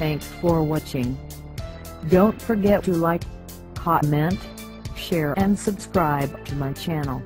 Thanks for watching. Don't forget to like, comment, share and subscribe to my channel.